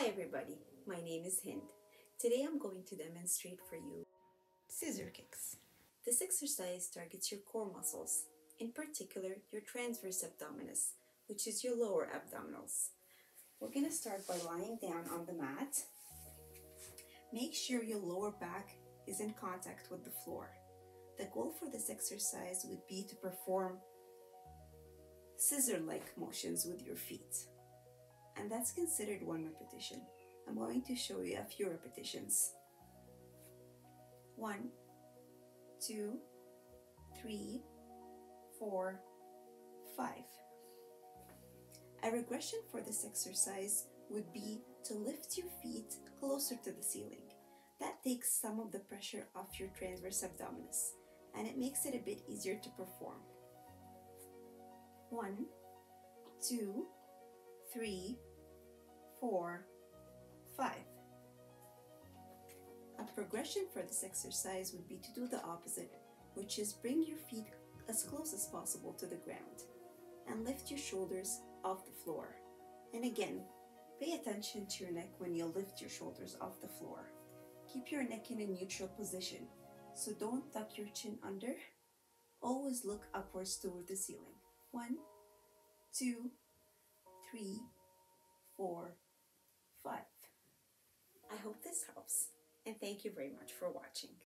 Hi everybody, my name is Hend. Today I'm going to demonstrate for you scissor kicks. This exercise targets your core muscles, in particular your transverse abdominis, which is your lower abdominals. We're going to start by lying down on the mat. Make sure your lower back is in contact with the floor. The goal for this exercise would be to perform scissor-like motions with your feet. And that's considered one repetition. I'm going to show you a few repetitions. One, two, three, four, five. A regression for this exercise would be to lift your feet closer to the ceiling. That takes some of the pressure off your transverse abdominis and it makes it a bit easier to perform. One, two, three, four, five. A progression for this exercise would be to do the opposite, which is bring your feet as close as possible to the ground and lift your shoulders off the floor. And again, pay attention to your neck when you lift your shoulders off the floor. Keep your neck in a neutral position, so don't tuck your chin under. Always look upwards toward the ceiling. One, two, three, four, hope this helps, and thank you very much for watching.